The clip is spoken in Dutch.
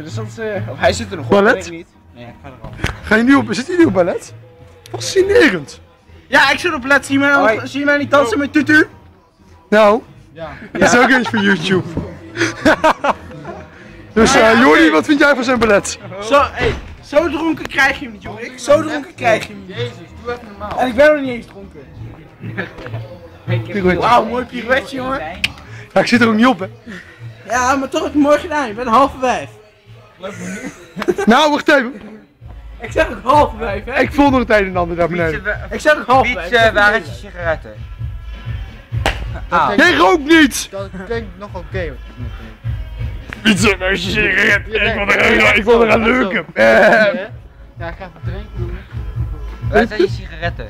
Eh, of hij zit er nog op, Ballet? weet ik niet. Nee, ik ga er al. Ga je nu op, zit je nu op ballet? Fascinerend. Ja, ik zit op ballet. Zie je mij, zie je mij niet dansen met tutu? Nou, Ja. dat is ook eens voor YouTube. dus Jordi, oké. wat vind jij van zijn ballet? Zo, hey, zo dronken krijg je hem niet, Jorik. Zo dronken krijg je hem niet. Jezus, doe even normaal. En ik ben nog niet eens dronken. Pirouette. Wauw, mooi pirouetje, jongen. Ja, ik zit er ook niet op, hè. Ja, maar toch heb je mooi gedaan. Je bent halve vijf. Nou, wacht even. Ik zeg ook halve vijf, hè? Ik voel nog het een en ander daar beneden. Ik zeg ook halve vijf. Fietsen, waar is je sigaretten? Auw. Jij rookt niet! Dat klinkt nog oké. Pizza, maar sigaret. Ik nee, wil nee, er, nee, ik wil er aan zo, leuken. Eh. Ja, ik ga even drinken. Waar zijn je sigaretten?